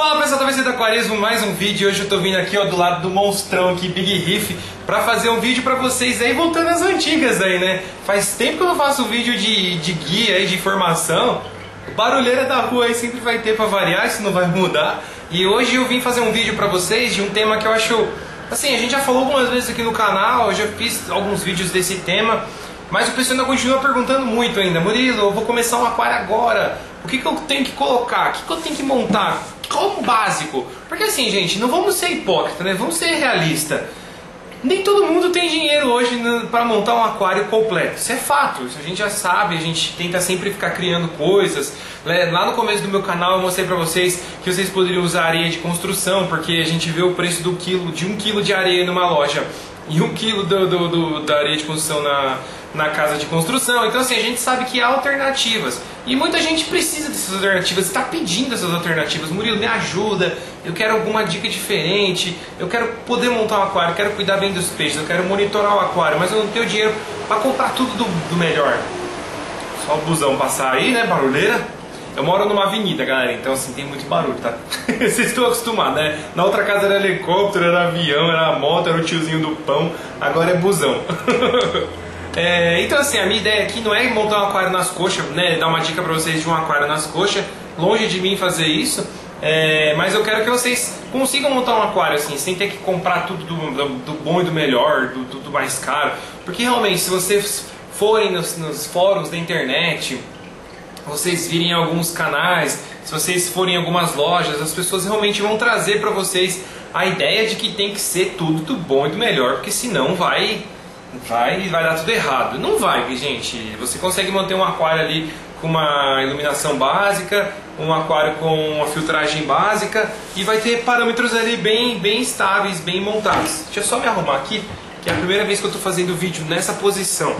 Fala pessoal, talvez da Aquarismo, mais um vídeo. Hoje eu tô vindo aqui ó, do lado do monstrão aqui, Big Riff, pra fazer um vídeo pra vocês aí, voltando às antigas aí, né? Faz tempo que eu não faço vídeo de, de guia aí, de informação. Barulheira da rua aí sempre vai ter pra variar, isso não vai mudar. E hoje eu vim fazer um vídeo pra vocês de um tema que eu acho... Assim, a gente já falou algumas vezes aqui no canal, eu já fiz alguns vídeos desse tema, mas o pessoal ainda continua perguntando muito ainda. Murilo, eu vou começar um aquário agora. O que, que eu tenho que colocar? O que, que eu tenho que montar? Qual o básico? Porque assim, gente, não vamos ser hipócritas, né? Vamos ser realistas. Nem todo mundo tem dinheiro hoje para montar um aquário completo. Isso é fato, isso a gente já sabe, a gente tenta sempre ficar criando coisas. Né? Lá no começo do meu canal eu mostrei para vocês que vocês poderiam usar areia de construção, porque a gente vê o preço do quilo, de um quilo de areia numa loja e um quilo do, do, do, da areia de construção na, na casa de construção. Então assim, a gente sabe que há alternativas. E muita gente precisa dessas alternativas, está pedindo essas alternativas. Murilo, me ajuda, eu quero alguma dica diferente, eu quero poder montar um aquário, quero cuidar bem dos peixes, eu quero monitorar o aquário, mas eu não tenho dinheiro para comprar tudo do, do melhor. Só o busão passar aí, né, barulheira? Eu moro numa avenida, galera, então assim, tem muito barulho, tá? Vocês estão acostumados, né? Na outra casa era helicóptero, era avião, era moto, era o tiozinho do pão, agora é busão. É, então assim, a minha ideia aqui não é montar um aquário nas coxas, né, dar uma dica para vocês de um aquário nas coxas, longe de mim fazer isso, é, mas eu quero que vocês consigam montar um aquário assim, sem ter que comprar tudo do, do, do bom e do melhor, do, do, do, mais caro, porque realmente se vocês forem nos, nos fóruns da internet, vocês virem alguns canais, se vocês forem em algumas lojas, as pessoas realmente vão trazer para vocês a ideia de que tem que ser tudo do bom e do melhor, porque senão vai vai vai dar tudo errado. Não vai, gente. Você consegue manter um aquário ali com uma iluminação básica, um aquário com uma filtragem básica e vai ter parâmetros ali bem, bem estáveis, bem montados. Deixa eu só me arrumar aqui, que é a primeira vez que eu estou fazendo vídeo nessa posição.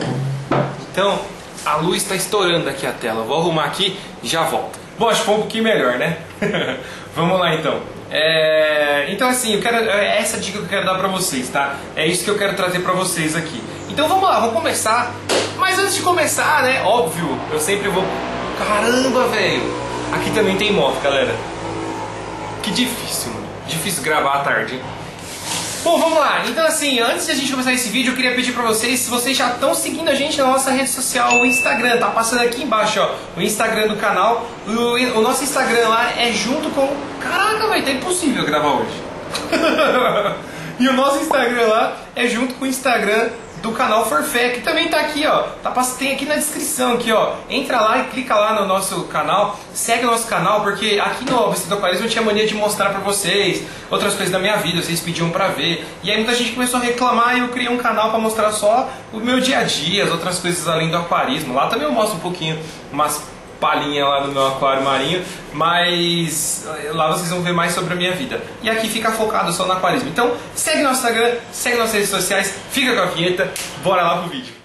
Então, a luz está estourando aqui a tela. vou arrumar aqui e já volto. Bom, acho que foi um pouquinho melhor, né? Vamos lá então. É, então assim, eu quero, é essa dica que eu quero dar pra vocês, tá? É isso que eu quero trazer pra vocês aqui. Então vamos lá, vamos começar. Mas antes de começar, né, óbvio, eu sempre vou... Caramba, velho! Aqui também tem moto, galera. Que difícil, mano. Difícil gravar à tarde, hein? Bom, vamos lá. Então assim, antes de a gente começar esse vídeo, eu queria pedir pra vocês, se vocês já estão seguindo a gente na nossa rede social, o Instagram, tá passando aqui embaixo, ó, o Instagram do canal. O, o nosso Instagram lá é junto com... Caraca, vai tá impossível gravar hoje. e o nosso Instagram lá é junto com o Instagram do canal Forfé, que também tá aqui, ó. Tá, tem aqui na descrição, aqui, ó. Entra lá e clica lá no nosso canal, segue o nosso canal, porque aqui no Obsessão do Aquarismo eu tinha mania de mostrar pra vocês outras coisas da minha vida, vocês pediam pra ver. E aí muita gente começou a reclamar e eu criei um canal pra mostrar só o meu dia a dia, as outras coisas além do aquarismo. Lá também eu mostro um pouquinho umas palhinha lá no meu aquário marinho, mas eh, lá vocês vão ver mais sobre a minha vida. E aqui fica focado só no aquarismo. Então segue nosso Instagram, segue nossas redes sociais, fica com a vinheta, bora lá pro vídeo.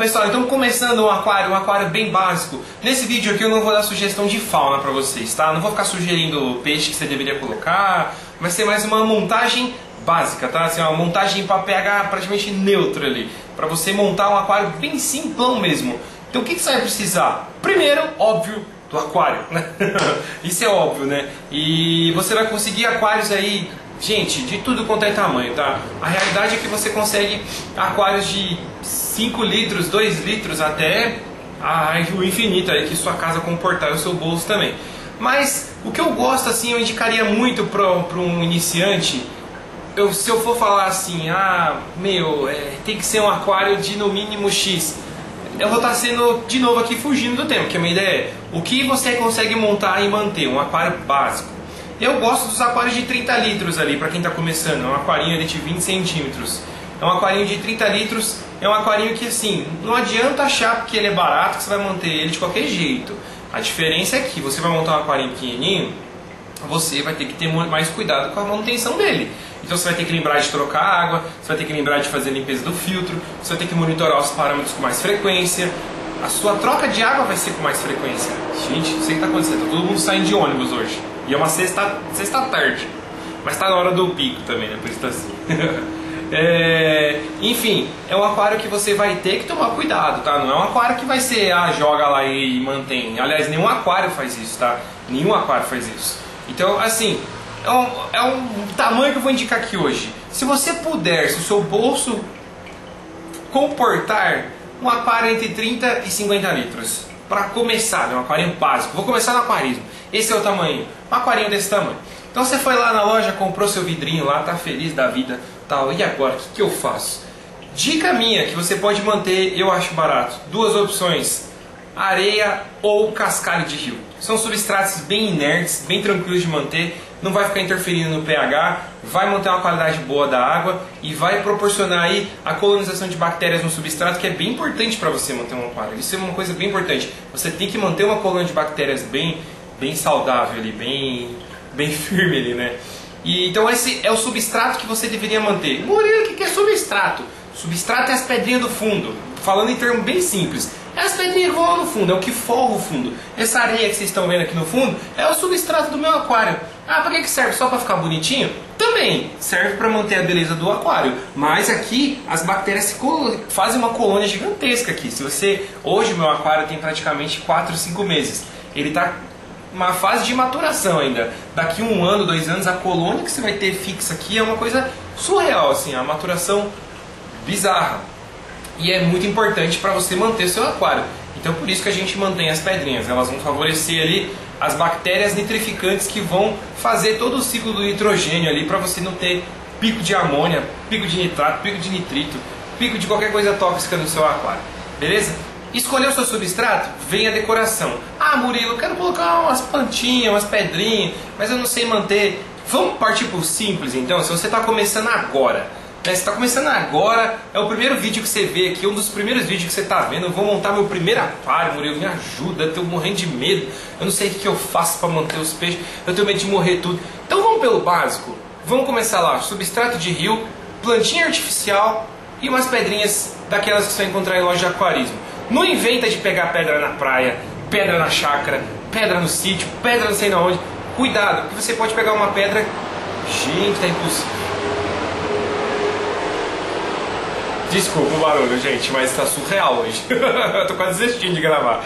Pessoal, então começando um aquário, um aquário bem básico. Nesse vídeo aqui eu não vou dar sugestão de fauna para vocês, tá? Não vou ficar sugerindo peixe que você deveria colocar, vai ser mais uma montagem básica, tá? Assim, uma montagem para pH praticamente neutro ali, para você montar um aquário bem simplão mesmo. Então o que, que você vai precisar? Primeiro, óbvio, do aquário, né? Isso é óbvio, né? E você vai conseguir aquários aí, gente, de tudo quanto é tamanho, tá? A realidade é que você consegue aquários de 5 litros, 2 litros até o infinito aí que sua casa comportar e o seu bolso também. Mas o que eu gosto assim, eu indicaria muito para um iniciante, eu, se eu for falar assim, ah, meu, é, tem que ser um aquário de no mínimo X, eu vou estar sendo de novo aqui fugindo do tempo, que a minha ideia é o que você consegue montar e manter, um aquário básico. Eu gosto dos aquários de 30 litros ali, para quem está começando, é um aquarinho de 20 centímetros. É um aquarinho de 30 litros, é um aquarinho que assim, não adianta achar porque ele é barato que você vai manter ele de qualquer jeito. A diferença é que você vai montar um aquário pequenininho, você vai ter que ter mais cuidado com a manutenção dele. Então você vai ter que lembrar de trocar água, você vai ter que lembrar de fazer a limpeza do filtro, você vai ter que monitorar os parâmetros com mais frequência. A sua troca de água vai ser com mais frequência. Gente, não sei o que está acontecendo, todo mundo saindo de ônibus hoje. E é uma sexta, sexta tarde. Mas está na hora do pico também, né? Por isso tá assim. É, enfim, é um aquário que você vai ter que tomar cuidado, tá? Não é um aquário que vai ser, ah, joga lá e mantém. Aliás, nenhum aquário faz isso, tá? Nenhum aquário faz isso. Então, assim, é um, é um tamanho que eu vou indicar aqui hoje. Se você puder, se o seu bolso comportar um aquário entre 30 e 50 litros, para começar, né? um aquário básico. Vou começar no aquarismo. Esse é o tamanho, um aquarinho desse tamanho. Então você foi lá na loja, comprou seu vidrinho lá, tá feliz da vida, tal. E agora, o que, que eu faço? Dica minha que você pode manter, eu acho barato. Duas opções: areia ou cascalho de rio. São substratos bem inertes, bem tranquilos de manter, não vai ficar interferindo no pH, vai manter uma qualidade boa da água e vai proporcionar aí a colonização de bactérias no substrato, que é bem importante para você manter um aquário. Isso é uma coisa bem importante. Você tem que manter uma colônia de bactérias bem, bem saudável ali, bem, bem firme ali, né? E, então esse é o substrato que você deveria manter. Murilo, o que é substrato? Substrato é as pedrinhas do fundo. Falando em termos bem simples, é as pedrinhas que vão lá no fundo, é o que forra o fundo. Essa areia que vocês estão vendo aqui no fundo é o substrato do meu aquário. Ah, para que serve? Só para ficar bonitinho? Também serve para manter a beleza do aquário. Mas aqui as bactérias fazem uma colônia gigantesca aqui. Se você hoje meu aquário tem praticamente 4, 5 meses. Ele está uma fase de maturação ainda. Daqui um ano, dois anos, a colônia que você vai ter fixa aqui é uma coisa surreal, assim, a maturação bizarra. E é muito importante para você manter seu aquário. Então por isso que a gente mantém as pedrinhas, elas vão favorecer ali as bactérias nitrificantes que vão fazer todo o ciclo do nitrogênio ali para você não ter pico de amônia, pico de nitrato, pico de nitrito, pico de qualquer coisa tóxica no seu aquário. Beleza? Escolheu o seu substrato? Vem a decoração. Ah, Murilo, quero colocar umas plantinhas, umas pedrinhas, mas eu não sei manter. Vamos partir para o simples então? Se você está começando agora, né? Você está começando agora, é o primeiro vídeo que você vê aqui, um dos primeiros vídeos que você está vendo. Eu vou montar meu primeiro aquário, Murilo, me ajuda, eu estou morrendo de medo. Eu não sei o que eu faço para manter os peixes, eu tenho medo de morrer tudo. Então vamos pelo básico. Vamos começar lá, substrato de rio, plantinha artificial e umas pedrinhas daquelas que você vai encontrar em loja de aquarismo. Não inventa de pegar pedra na praia, pedra na chácara, pedra no sítio, pedra não sei na onde. Cuidado, porque você pode pegar uma pedra. Gente, tá impossível. Desculpa o barulho, gente, mas está surreal hoje. eu tô quase desistindo de gravar.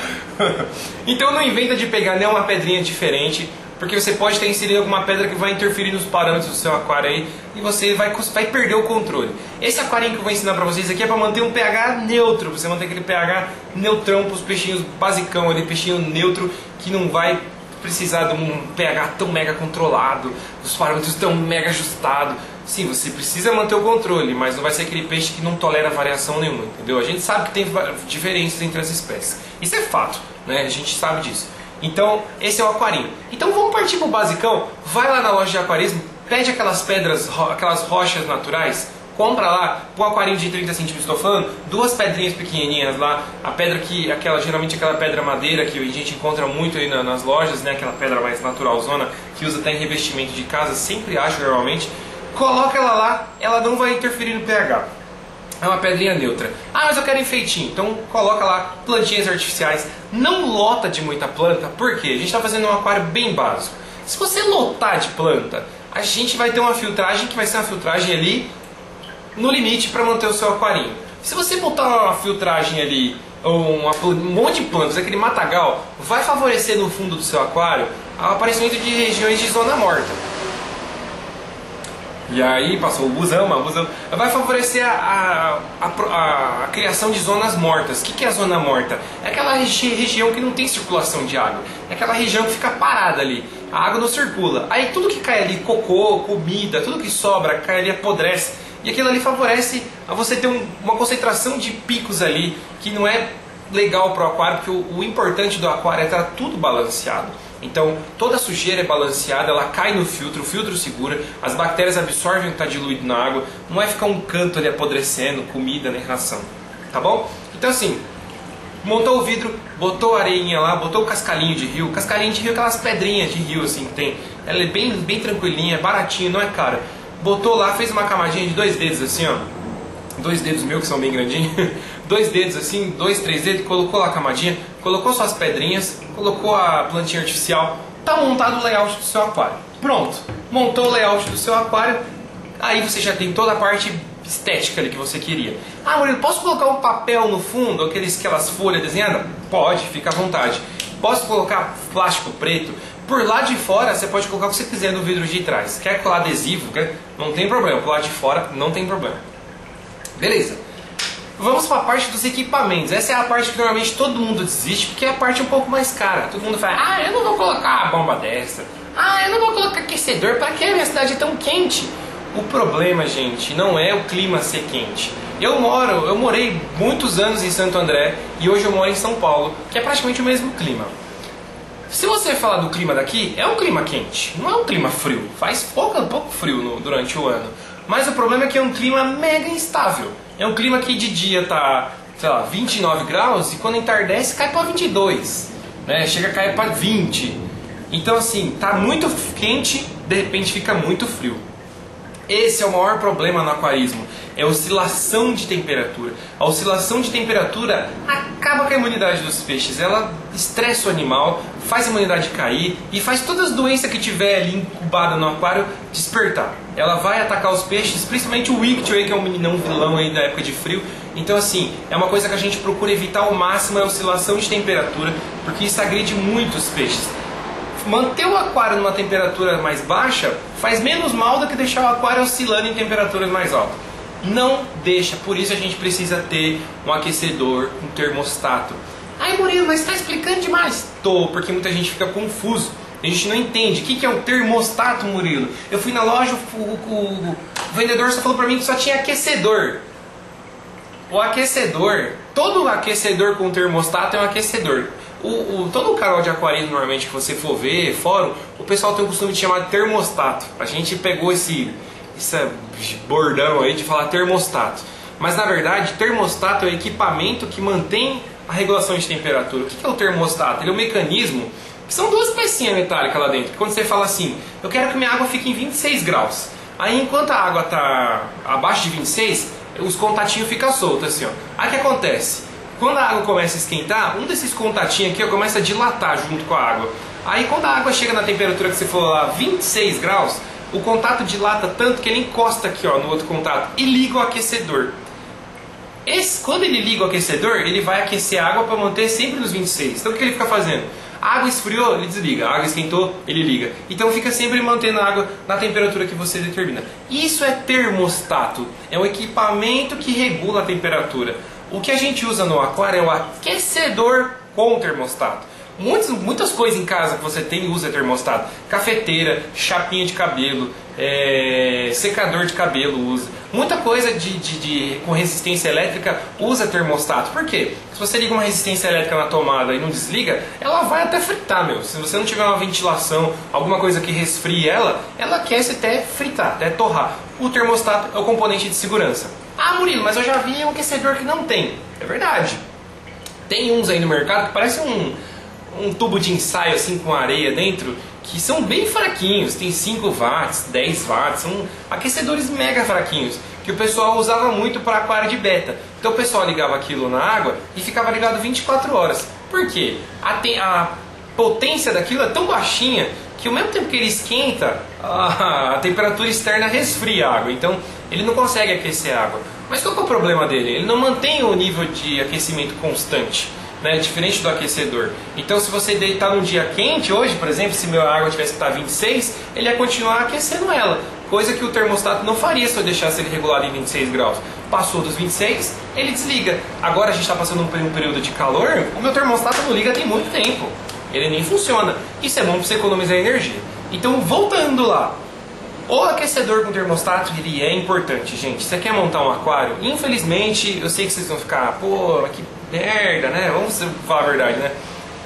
então não inventa de pegar nenhuma pedrinha diferente, porque você pode ter inserido alguma pedra que vai interferir nos parâmetros do seu aquário aí e você vai, vai perder o controle. Esse aquário que eu vou ensinar pra vocês aqui é para manter um pH neutro, você manter aquele pH neutrão para os peixinhos basicão ali, peixinho neutro que não vai precisar de um pH tão mega controlado, os parâmetros tão mega ajustados. Sim, você precisa manter o controle, mas não vai ser aquele peixe que não tolera variação nenhuma, entendeu? A gente sabe que tem diferenças entre as espécies. Isso é fato, né? A gente sabe disso. Então, esse é o aquarinho. Então vamos partir para o basicão. Vai lá na loja de aquarismo, pede aquelas pedras, aquelas rochas naturais, compra lá, um aquarinho de 30 centímetros, estou falando, duas pedrinhas pequenininhas lá, a pedra que, aquela, geralmente aquela pedra madeira que a gente encontra muito aí nas lojas, né, aquela pedra mais naturalzona, que usa até em revestimento de casa, sempre acho normalmente, coloca ela lá, ela não vai interferir no pH. É uma pedrinha neutra. Ah, mas eu quero enfeitinho. Então coloca lá plantinhas artificiais. Não lota de muita planta, porque a gente está fazendo um aquário bem básico. Se você lotar de planta, a gente vai ter uma filtragem que vai ser uma filtragem ali no limite para manter o seu aquarinho. Se você botar uma filtragem ali, uma, um monte de plantas, aquele matagal, vai favorecer no fundo do seu aquário o aparecimento de regiões de zona morta. E aí passou o busão, uma busão. Vai favorecer a, a, a, a criação de zonas mortas. O que, que é a zona morta? É aquela regi região que não tem circulação de água. É aquela região que fica parada ali. A água não circula. Aí tudo que cai ali, cocô, comida, tudo que sobra, cai ali, apodrece. E aquilo ali favorece a você ter um, uma concentração de picos ali que não é legal para o aquário, porque o, o importante do aquário é estar tudo balanceado. Então, toda a sujeira é balanceada, ela cai no filtro, o filtro segura, as bactérias absorvem o que está diluído na água, não é ficar um canto ali apodrecendo, comida nem ração, tá bom? Então assim, montou o vidro, botou a areinha lá, botou o cascalinho de rio, cascalinho de rio aquelas pedrinhas de rio assim que tem, ela é bem, bem tranquilinha, é baratinho, não é cara. Botou lá, fez uma camadinha de dois dedos assim, ó, dois dedos meus que são bem grandinhos, dois dedos assim, dois, três dedos, colocou lá a camadinha, colocou suas pedrinhas, colocou a plantinha artificial, tá montado o layout do seu aquário. Pronto, montou o layout do seu aquário, aí você já tem toda a parte estética ali que você queria. Ah, Murilo, posso colocar um papel no fundo, aqueles, aquelas folhas desenhadas? Pode, fica à vontade. Posso colocar plástico preto? Por lá de fora, você pode colocar o que você quiser no vidro de trás. Quer colar adesivo? Quer? Não tem problema. Por lá de fora, não tem problema. Beleza. Vamos para a parte dos equipamentos. Essa é a parte que normalmente todo mundo desiste, porque é a parte um pouco mais cara. Todo mundo fala, ah, eu não vou colocar a bomba dessa. Ah, eu não vou colocar aquecedor. Para que a minha cidade é tão quente? O problema, gente, não é o clima ser quente. Eu moro, eu morei muitos anos em Santo André e hoje eu moro em São Paulo, que é praticamente o mesmo clima. Se você falar do clima daqui, é um clima quente, não é um clima frio. Faz pouco, pouco frio no, durante o ano. Mas o problema é que é um clima mega instável. É um clima que de dia tá, sei lá, 29 graus e quando entardece cai para 22, né? Chega a cair para 20. Então assim, tá muito quente, de repente fica muito frio. Esse é o maior problema no aquarismo, é a oscilação de temperatura. A oscilação de temperatura acaba com a imunidade dos peixes, ela estressa o animal, faz a imunidade cair e faz todas as doenças que tiver ali incubada no aquário despertar. Ela vai atacar os peixes, principalmente o Ictio, que é um meninão vilão aí da época de frio. Então assim, é uma coisa que a gente procura evitar ao máximo a oscilação de temperatura, porque isso agride muito os peixes manter o aquário numa temperatura mais baixa faz menos mal do que deixar o aquário oscilando em temperaturas mais altas. Não deixa, por isso a gente precisa ter um aquecedor, um termostato. Ai Murilo, mas está explicando demais. Tô, porque muita gente fica confuso. A gente não entende. O que é o termostato, Murilo? Eu fui na loja, o, o, o vendedor só falou para mim que só tinha aquecedor. O aquecedor, todo aquecedor com termostato é um aquecedor. O, o, todo o canal de aquarismo normalmente que você for ver, fórum, o pessoal tem o costume de chamar de termostato. A gente pegou esse, esse bordão aí de falar termostato. Mas na verdade, termostato é o equipamento que mantém a regulação de temperatura. O que é o termostato? Ele é um mecanismo que são duas pecinhas metálicas lá dentro. Quando você fala assim, eu quero que minha água fique em 26 graus. Aí enquanto a água está abaixo de 26, os contatinhos ficam soltos assim. Ó. Aí o que acontece? Quando a água começa a esquentar, um desses contatinhos aqui ó, começa a dilatar junto com a água. Aí quando a água chega na temperatura que você falou lá, 26 graus, o contato dilata tanto que ele encosta aqui ó, no outro contato e liga o aquecedor. Esse, quando ele liga o aquecedor, ele vai aquecer a água para manter sempre nos 26. Então o que ele fica fazendo? A água esfriou, ele desliga. A água esquentou, ele liga. Então fica sempre mantendo a água na temperatura que você determina. Isso é termostato. É um equipamento que regula a temperatura. O que a gente usa no aquário é o aquecedor com termostato. Muitas, muitas coisas em casa que você tem usa termostato. Cafeteira, chapinha de cabelo, é, secador de cabelo usa. Muita coisa de, de, de, com resistência elétrica usa termostato. Por quê? Se você liga uma resistência elétrica na tomada e não desliga, ela vai até fritar, meu. Se você não tiver uma ventilação, alguma coisa que resfrie ela, ela aquece até fritar, até torrar. O termostato é o componente de segurança. Ah, Murilo, mas eu já vi um aquecedor que não tem. É verdade. Tem uns aí no mercado que parece um, um tubo de ensaio assim com areia dentro, que são bem fraquinhos, tem 5 watts, 10 watts, são aquecedores mega fraquinhos, que o pessoal usava muito para aquário de beta. Então o pessoal ligava aquilo na água e ficava ligado 24 horas. Por quê? A, a potência daquilo é tão baixinha que ao mesmo tempo que ele esquenta, a, temperatura externa resfria a água. Então ele não consegue aquecer a água. Mas qual é o problema dele? Ele não mantém o nível de aquecimento constante. Né, diferente do aquecedor. Então, se você deitar num dia quente, hoje, por exemplo, se minha água tivesse que estar 26, ele ia continuar aquecendo ela. Coisa que o termostato não faria se eu deixasse ele regulado em 26 graus. Passou dos 26, ele desliga. Agora a gente está passando um período de calor, o meu termostato não liga tem muito tempo. Ele nem funciona. Isso é bom para você economizar energia. Então, voltando lá, o aquecedor com termostato ele é importante, gente. Você quer montar um aquário? Infelizmente, eu sei que vocês vão ficar, pô, que merda, né? Vamos falar a verdade, né?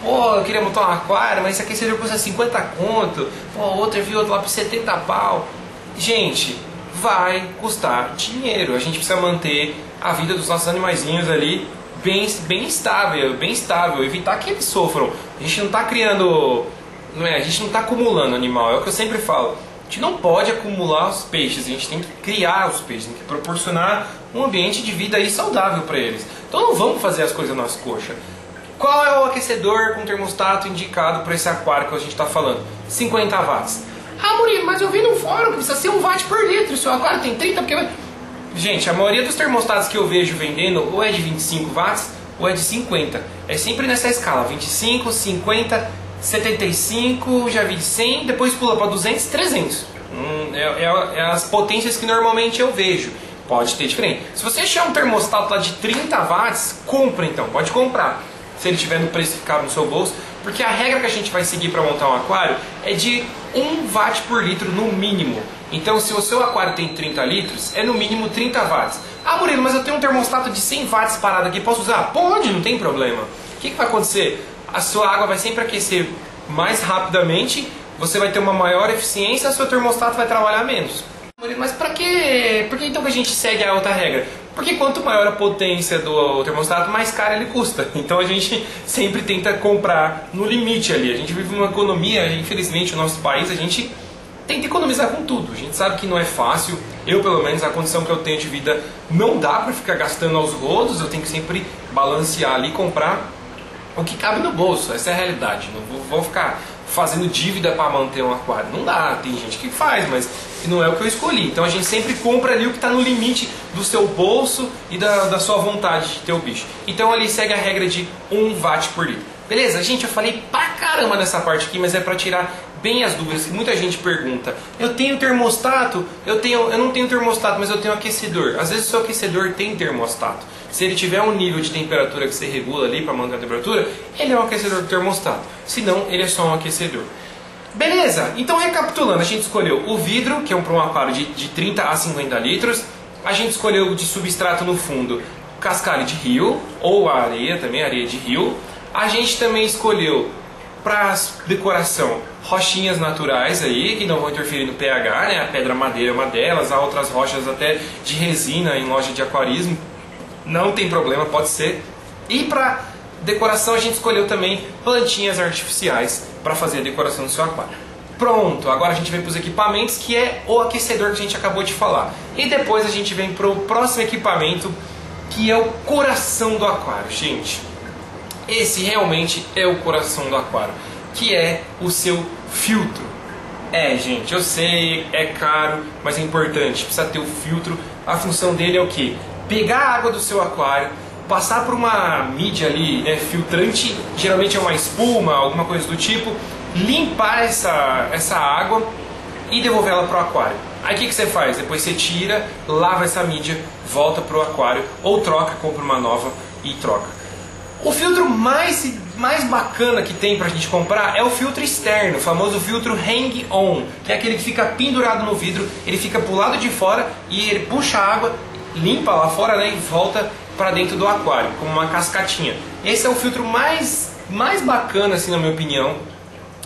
Pô, eu queria montar um aquário, mas esse aquecedor custa 50 conto. Pô, outro viu outro lá por 70 pau. Gente, vai custar dinheiro. A gente precisa manter a vida dos nossos animaizinhos ali bem, bem estável, bem estável, evitar que eles sofram. A gente não está criando, não é? A gente não está acumulando animal. É o que eu sempre falo a gente não pode acumular os peixes, a gente tem que criar os peixes, tem que proporcionar um ambiente de vida aí saudável para eles. Então não vamos fazer as coisas nas coxas. Qual é o aquecedor com termostato indicado para esse aquário que a gente está falando? 50 watts. Ah, Murilo, mas eu vi num fórum que precisa ser um watt por litro. Se o aquário tem 30, porque. Gente, a maioria dos termostatos que eu vejo vendendo ou é de 25 watts ou é de 50. É sempre nessa escala, 25, 50, 75, já vi de 100, depois pula para 200, 300. Hum, é, é, é, as potências que normalmente eu vejo. Pode ter diferente. Se você achar um termostato lá de 30 watts, compra então, pode comprar. Se ele tiver no preço que no seu bolso. Porque a regra que a gente vai seguir para montar um aquário é de 1 watt por litro no mínimo. Então, se o seu aquário tem 30 litros, é no mínimo 30 watts. Ah, Murilo, mas eu tenho um termostato de 100 watts parado aqui, posso usar? Pode, não tem problema. O que, que vai acontecer? A sua água vai sempre aquecer mais rapidamente, você vai ter uma maior eficiência, seu termostato vai trabalhar menos. Mas para que? Por que então que a gente segue a outra regra? Porque quanto maior a potência do termostato, mais caro ele custa. Então a gente sempre tenta comprar no limite ali. A gente vive uma economia, infelizmente, no nosso país, a gente tenta economizar com tudo. A gente sabe que não é fácil. Eu, pelo menos, a condição que eu tenho de vida não dá para ficar gastando aos rodos. Eu tenho que sempre balancear ali, comprar o que cabe no bolso. Essa é a realidade. Não vou ficar fazendo dívida para manter um aquário. Não dá. Tem gente que faz, mas não é o que eu escolhi. Então a gente sempre compra ali o que está no limite do seu bolso e da, da sua vontade de ter o bicho. Então ali segue a regra de 1 watt por litro. Beleza, gente, eu falei pra caramba nessa parte aqui, mas é para tirar bem as dúvidas que muita gente pergunta. Eu tenho termostato, eu tenho, eu não tenho termostato, mas eu tenho aquecedor. Às vezes o seu aquecedor tem termostato. Se ele tiver um nível de temperatura que você regula ali para manter a temperatura, ele é um aquecedor do termostato. Se não, ele é só um aquecedor. Beleza, então recapitulando, a gente escolheu o vidro, que é um para um aquário de, de 30 a 50 litros. A gente escolheu de substrato no fundo cascalho de rio, ou areia também, areia de rio. A gente também escolheu para decoração rochinhas naturais aí, que não vão interferir no pH, né? A pedra madeira é uma delas, há outras rochas até de resina em loja de aquarismo. Não tem problema, pode ser. E para decoração a gente escolheu também plantinhas artificiais para fazer a decoração do seu aquário. Pronto, agora a gente vem para os equipamentos, que é o aquecedor que a gente acabou de falar. E depois a gente vem para o próximo equipamento, que é o coração do aquário. Gente, esse realmente é o coração do aquário, que é o seu filtro. É, gente, eu sei, é caro, mas é importante, precisa ter o filtro. A função dele é o que? Pegar a água do seu aquário, passar por uma mídia ali, né, filtrante, geralmente é uma espuma, alguma coisa do tipo, limpar essa, essa água e devolver ela para o aquário. Aí o que, que você faz? Depois você tira, lava essa mídia, volta para o aquário, ou troca, compra uma nova e troca. O filtro mais, mais bacana que tem pra gente comprar é o filtro externo, o famoso filtro hang-on, que é aquele que fica pendurado no vidro, ele fica pro lado de fora e ele puxa a água, limpa lá fora né, e volta para dentro do aquário, como uma cascatinha. Esse é o filtro mais, mais bacana, assim, na minha opinião.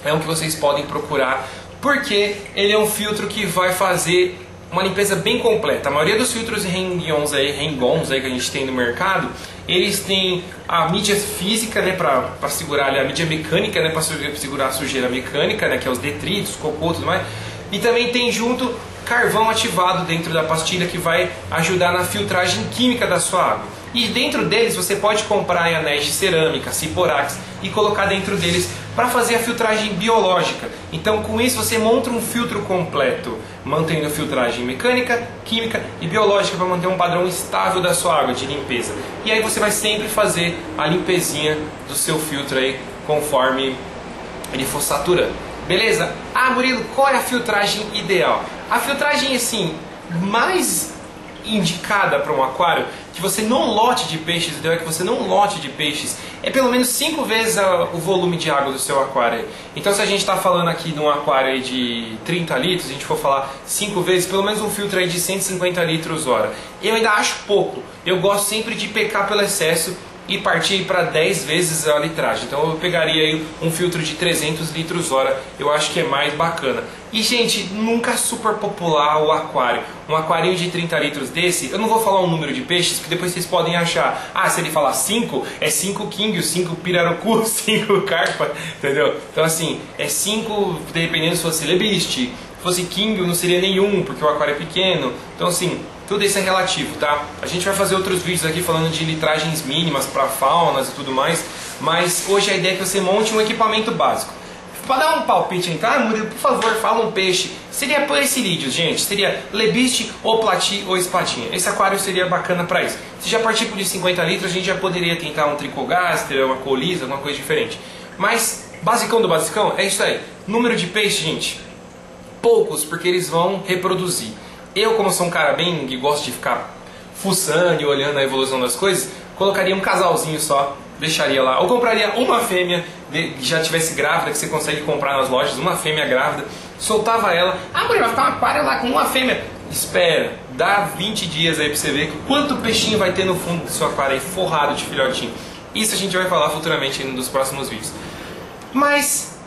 É um que vocês podem procurar, porque ele é um filtro que vai fazer uma limpeza bem completa. A maioria dos filtros hang-ons aí, hang aí que a gente tem no mercado, eles têm a mídia física, né, para segurar ali, a mídia mecânica, né, para segurar a sujeira mecânica, né, que é os detritos, cocô e tudo mais. E também tem junto carvão ativado dentro da pastilha que vai ajudar na filtragem química da sua água. E dentro deles você pode comprar anéis de cerâmica, ciporax e colocar dentro deles para fazer a filtragem biológica. Então com isso você monta um filtro completo, mantendo filtragem mecânica, química e biológica para manter um padrão estável da sua água de limpeza. E aí você vai sempre fazer a limpezinha do seu filtro aí conforme ele for saturando. Beleza? Ah, Murilo, qual é a filtragem ideal? A filtragem assim mais indicada para um aquário que você não lote de peixes, ideal é que você não lote de peixes, é pelo menos 5 vezes a, o volume de água do seu aquário. Então se a gente está falando aqui de um aquário de 30 litros, a gente for falar 5 vezes, pelo menos um filtro de 150 litros hora. Eu ainda acho pouco, eu gosto sempre de pecar pelo excesso e partir para 10 vezes a litragem. Então eu pegaria aí um filtro de 300 litros hora, eu acho que é mais bacana. E gente, nunca super popular o aquário. Um aquário de 30 litros desse, eu não vou falar um número de peixes, porque depois vocês podem achar, ah, se ele falar 5, é 5 king, 5 pirarucu, 5 carpa, entendeu? Então assim, é 5, dependendo se fosse lebiste, se fosse king não seria nenhum, porque o aquário é pequeno. Então assim, tudo isso é relativo, tá? A gente vai fazer outros vídeos aqui falando de litragens mínimas para faunas e tudo mais, mas hoje a ideia é que você monte um equipamento básico. Pra dar um palpite então, ah, Murilo, por favor, fala um peixe. Seria Poecilídeos, gente. Seria lebiste ou plati ou espatinha. Esse aquário seria bacana para isso. Se já partir por de 50 litros, a gente já poderia tentar um tricogaster, uma colisa, alguma coisa diferente. Mas, basicão do basicão, é isso aí. Número de peixes, gente, poucos, porque eles vão reproduzir. Eu, como sou um cara bem que gosto de ficar fuçando e olhando a evolução das coisas, colocaria um casalzinho só, deixaria lá. Ou compraria uma fêmea que já tivesse grávida, que você consegue comprar nas lojas, uma fêmea grávida, soltava ela. Ah, mulher, vai ficar um aquário lá com uma fêmea. Espera, dá 20 dias aí pra você ver quanto peixinho vai ter no fundo do seu aquário aí, forrado de filhotinho. Isso a gente vai falar futuramente nos próximos vídeos. Mas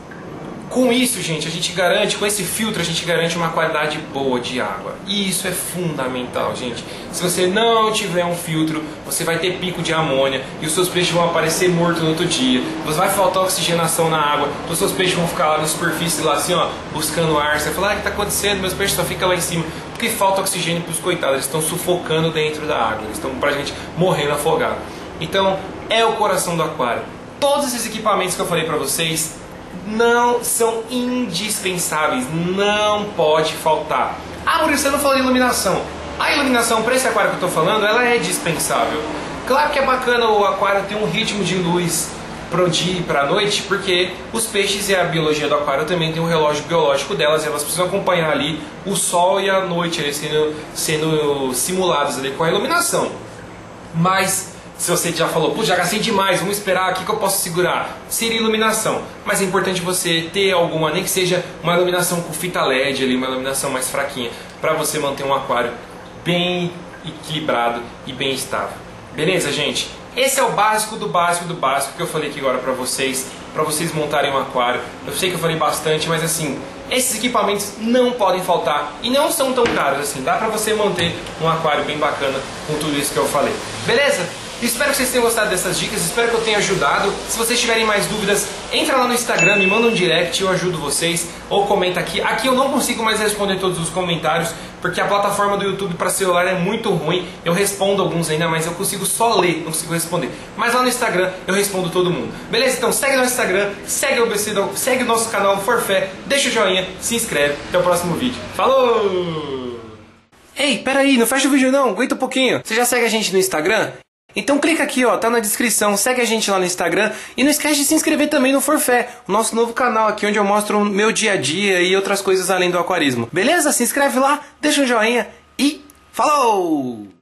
com isso, gente, a gente garante, com esse filtro, a gente garante uma qualidade boa de água. E isso é fundamental, gente. Se você não tiver um filtro, você vai ter pico de amônia e os seus peixes vão aparecer mortos no outro dia. Você vai faltar oxigenação na água, então os seus peixes vão ficar lá na superfície, lá assim, ó, buscando ar. Você vai falar, ah, o que está acontecendo? Meus peixes só ficam lá em cima. Porque falta oxigênio para os coitados, eles estão sufocando dentro da água, eles estão pra gente morrendo afogado. Então, é o coração do aquário. Todos esses equipamentos que eu falei para vocês não são indispensáveis, não pode faltar. Ah, Maurício, você não falou iluminação. A iluminação para esse aquário que eu estou falando, ela é dispensável. Claro que é bacana o aquário ter um ritmo de luz para o dia e para a noite, porque os peixes e a biologia do aquário também tem um relógio biológico delas, e elas precisam acompanhar ali o sol e a noite sendo, sendo simulados ali com a iluminação. Mas se você já falou, putz, já gastei demais, vamos esperar, o que, que eu posso segurar? Seria iluminação. Mas é importante você ter alguma, nem que seja uma iluminação com fita LED ali, uma iluminação mais fraquinha, para você manter um aquário bem equilibrado e bem estável. Beleza, gente? Esse é o básico do básico do básico que eu falei aqui agora para vocês, para vocês montarem um aquário. Eu sei que eu falei bastante, mas assim, esses equipamentos não podem faltar e não são tão caros assim. Dá para você manter um aquário bem bacana com tudo isso que eu falei. Beleza? Espero que vocês tenham gostado dessas dicas, espero que eu tenha ajudado. Se vocês tiverem mais dúvidas, entra lá no Instagram, me manda um direct, eu ajudo vocês, ou comenta aqui. Aqui eu não consigo mais responder todos os comentários, porque a plataforma do YouTube para celular é muito ruim. Eu respondo alguns ainda, mas eu consigo só ler, não consigo responder. Mas lá no Instagram eu respondo todo mundo. Beleza? Então segue no Instagram, segue o BC, segue o nosso canal Forfé, deixa o joinha, se inscreve. Até o próximo vídeo. Falou! Ei, peraí, não fecha o vídeo não, aguenta um pouquinho. Você já segue a gente no Instagram? Então clica aqui, ó, tá na descrição, segue a gente lá no Instagram e não esquece de se inscrever também no Forfé, o nosso novo canal aqui onde eu mostro o meu dia a dia e outras coisas além do aquarismo. Beleza? Se inscreve lá, deixa um joinha e falou!